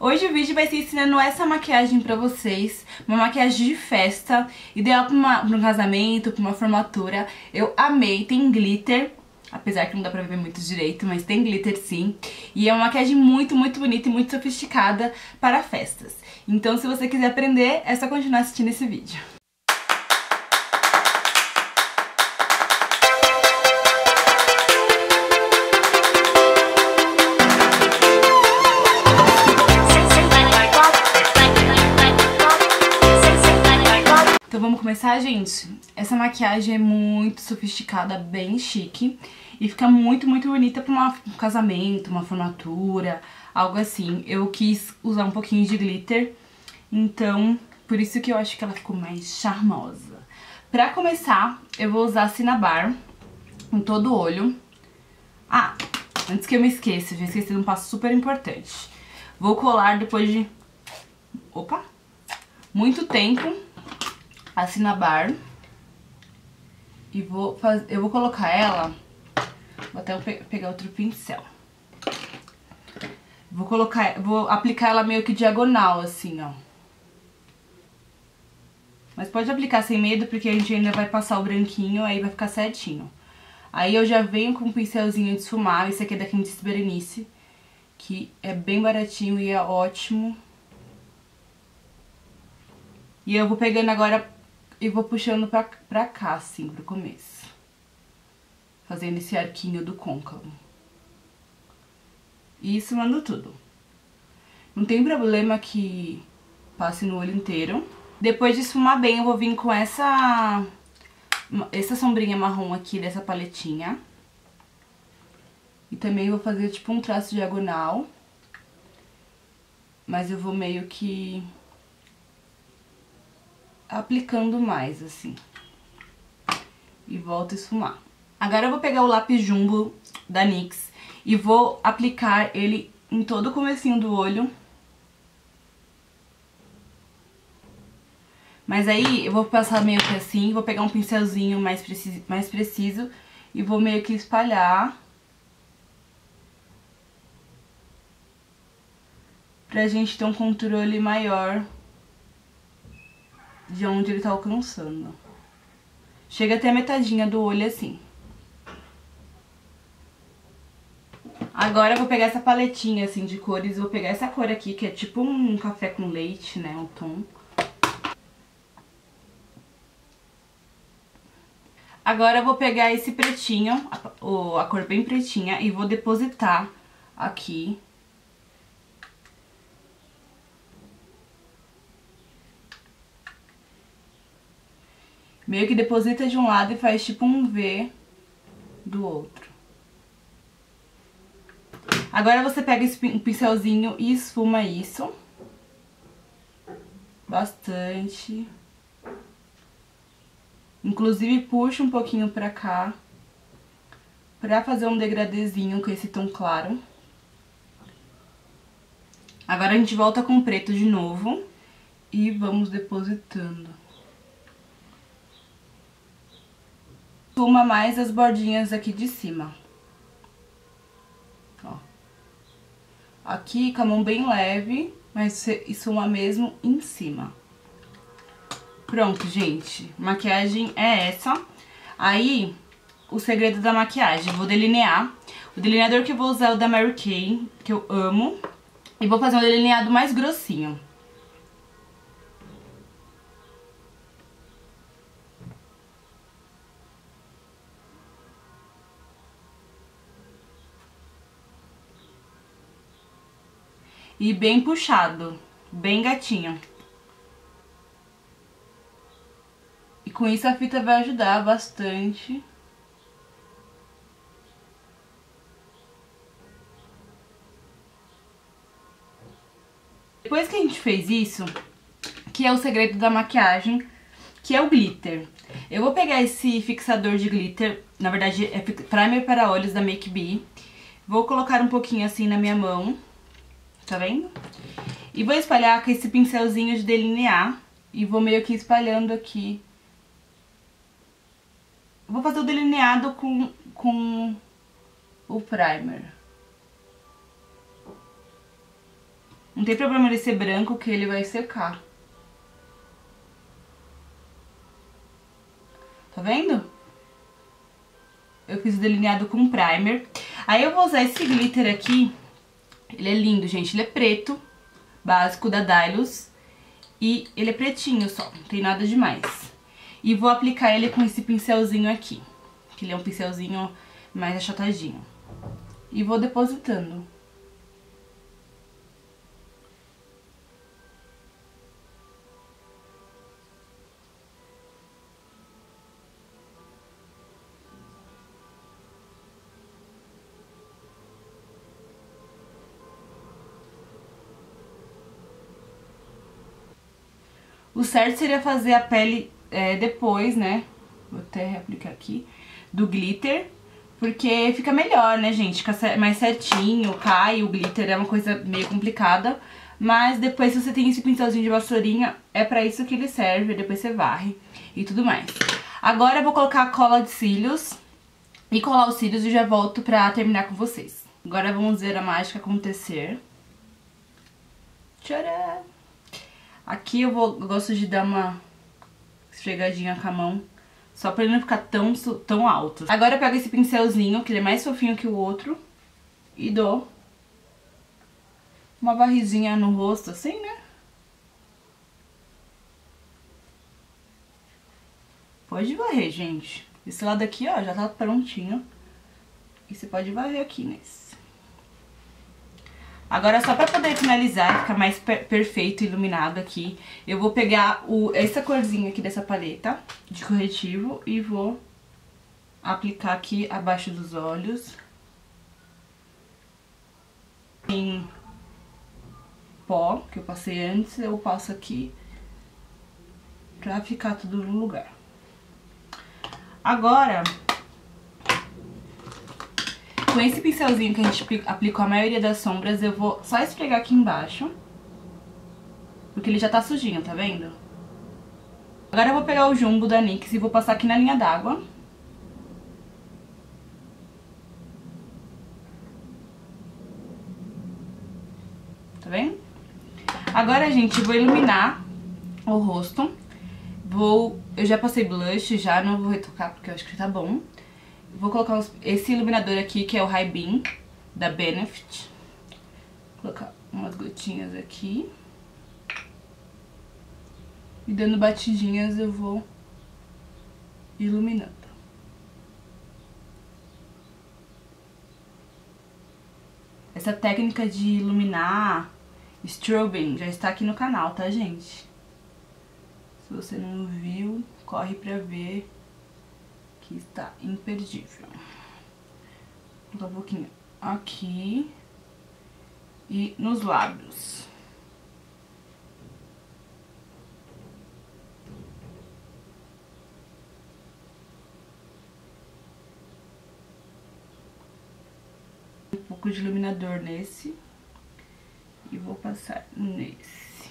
Hoje o vídeo vai ser ensinando essa maquiagem pra vocês, uma maquiagem de festa, ideal pra, uma, pra um casamento, pra uma formatura. Eu amei, tem glitter, apesar que não dá pra ver muito direito, mas tem glitter sim. E é uma maquiagem muito, muito bonita e muito sofisticada para festas. Então se você quiser aprender, é só continuar assistindo esse vídeo. Vamos começar, gente? Essa maquiagem é muito sofisticada, bem chique. E fica muito, muito bonita pra uma, um casamento, uma formatura, algo assim. Eu quis usar um pouquinho de glitter, então por isso que eu acho que ela ficou mais charmosa. Pra começar, eu vou usar Cinnabar em todo o olho. Ah, antes que eu me esqueça, já esqueci de um passo super importante. Vou colar depois de... Opa! Muito tempo a Cinnabar. E vou fazer, eu vou colocar ela, vou até pegar outro pincel. Vou colocar, vou aplicar ela meio que diagonal, assim, ó. Mas pode aplicar sem medo, porque a gente ainda vai passar o branquinho, aí vai ficar certinho. Aí eu já venho com um pincelzinho de esfumar, esse aqui é da Candice Berenice, que é bem baratinho e é ótimo. E eu vou pegando agora e vou puxando pra, pra cá, assim, pro começo. Fazendo esse arquinho do côncavo. E esfumando tudo. Não tem problema que passe no olho inteiro. Depois de esfumar bem, eu vou vir com essa... Essa sombrinha marrom aqui dessa paletinha. E também vou fazer tipo um traço diagonal. Mas eu vou meio que aplicando mais, assim. E volto a esfumar. Agora eu vou pegar o lápis jumbo da NYX e vou aplicar ele em todo o comecinho do olho. Mas aí eu vou passar meio que assim, vou pegar um pincelzinho mais preciso, mais preciso e vou meio que espalhar. Pra gente ter um controle maior de onde ele tá alcançando. Chega até a metadinha do olho assim. Agora eu vou pegar essa paletinha assim de cores, vou pegar essa cor aqui, que é tipo um café com leite, né, um tom. Agora eu vou pegar esse pretinho, a, a cor bem pretinha, e vou depositar aqui Meio que deposita de um lado e faz tipo um V do outro. Agora você pega esse pincelzinho e esfuma isso. Bastante. Inclusive puxa um pouquinho pra cá. Pra fazer um degradezinho com esse tom claro. Agora a gente volta com o preto de novo. E vamos depositando. Suma mais as bordinhas aqui de cima. Ó. Aqui com a mão bem leve, mas suma mesmo em cima. Pronto, gente. Maquiagem é essa. Aí, o segredo da maquiagem. Vou delinear. O delineador que eu vou usar é o da Mary Kay, que eu amo. E vou fazer um delineado mais grossinho. E bem puxado, bem gatinho. E com isso a fita vai ajudar bastante. Depois que a gente fez isso, que é o segredo da maquiagem, que é o glitter. Eu vou pegar esse fixador de glitter, na verdade é primer para olhos da Make Be. Vou colocar um pouquinho assim na minha mão tá vendo? E vou espalhar com esse pincelzinho de delinear e vou meio que espalhando aqui. Vou fazer o delineado com, com o primer. Não tem problema ele ser branco que ele vai secar. Tá vendo? Eu fiz o delineado com primer. Aí eu vou usar esse glitter aqui. Ele é lindo, gente. Ele é preto, básico da Dylos. E ele é pretinho só, não tem nada demais. E vou aplicar ele com esse pincelzinho aqui. Que ele é um pincelzinho mais achatadinho. E vou depositando. O certo seria fazer a pele é, depois, né? Vou até reaplicar aqui. Do glitter. Porque fica melhor, né, gente? Fica mais certinho, cai. O glitter é uma coisa meio complicada. Mas depois, se você tem esse pincelzinho de vassourinha, é pra isso que ele serve. Depois você varre e tudo mais. Agora eu vou colocar a cola de cílios. E colar os cílios e já volto pra terminar com vocês. Agora vamos ver a mágica acontecer. Tcharam! Aqui eu, vou, eu gosto de dar uma esfregadinha com a mão, só pra ele não ficar tão, tão alto. Agora eu pego esse pincelzinho, que ele é mais fofinho que o outro, e dou uma varrizinha no rosto, assim, né? Pode varrer, gente. Esse lado aqui, ó, já tá prontinho. E você pode varrer aqui nesse. Agora, só pra poder finalizar, ficar mais per perfeito, iluminado aqui, eu vou pegar o, essa corzinha aqui dessa paleta de corretivo e vou aplicar aqui abaixo dos olhos. Em pó, que eu passei antes, eu passo aqui pra ficar tudo no lugar. Agora, com esse pincelzinho que a gente aplicou a maioria das sombras, eu vou só esfregar aqui embaixo. Porque ele já tá sujinho, tá vendo? Agora eu vou pegar o jumbo da NYX e vou passar aqui na linha d'água. Tá vendo? Agora, gente, eu vou iluminar o rosto. Vou... Eu já passei blush, já não vou retocar porque eu acho que tá bom. Vou colocar esse iluminador aqui, que é o High Beam, da Benefit. Vou colocar umas gotinhas aqui. E dando batidinhas eu vou iluminando. Essa técnica de iluminar strobing já está aqui no canal, tá, gente? Se você não viu, corre pra ver que está imperdível. Um pouquinho aqui e nos lábios. Um pouco de iluminador nesse e vou passar nesse.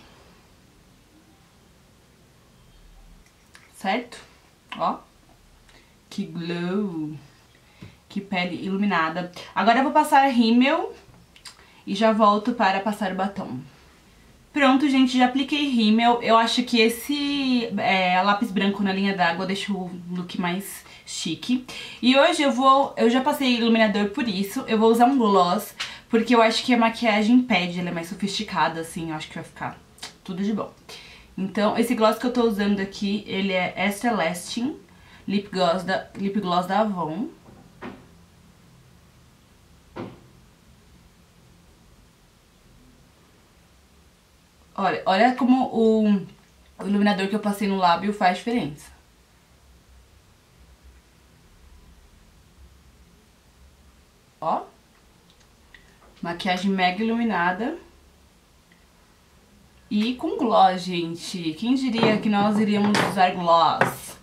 Certo? Ó. Que glow. Que pele iluminada. Agora eu vou passar rímel e já volto para passar o batom. Pronto, gente, já apliquei rímel. Eu acho que esse é, lápis branco na linha d'água deixa o look mais chique. E hoje eu vou... Eu já passei iluminador por isso. Eu vou usar um gloss, porque eu acho que a maquiagem pede. Ela é mais sofisticada, assim. Eu acho que vai ficar tudo de bom. Então, esse gloss que eu tô usando aqui, ele é Extra Lasting lip gloss da, lip gloss da Avon. Olha, olha como o, iluminador que eu passei no lábio faz diferença. Ó. Maquiagem mega iluminada. E com gloss, gente. Quem diria que nós iríamos usar gloss?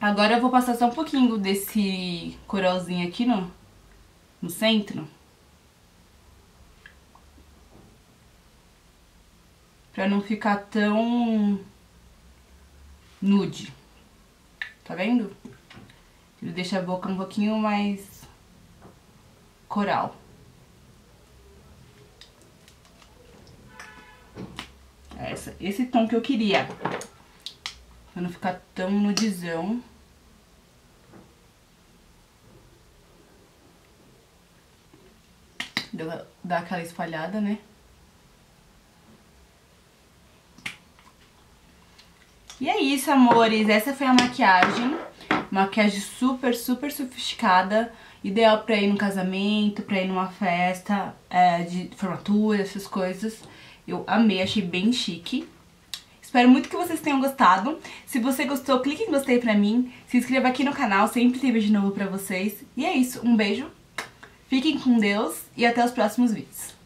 Agora eu vou passar só um pouquinho desse coralzinho aqui no, no centro. Pra não ficar tão nude. Tá vendo? Ele deixa a boca um pouquinho mais coral. essa, esse tom que eu queria. Pra não ficar tão nudizão. Dá aquela espalhada, né? E é isso, amores. Essa foi a maquiagem. Maquiagem super, super sofisticada. Ideal pra ir no casamento, pra ir numa festa é, de formatura, essas coisas. Eu amei, achei bem chique. Espero muito que vocês tenham gostado. Se você gostou, clique em gostei pra mim. Se inscreva aqui no canal, sempre tem vídeo novo pra vocês. E é isso, um beijo. Fiquem com Deus e até os próximos vídeos.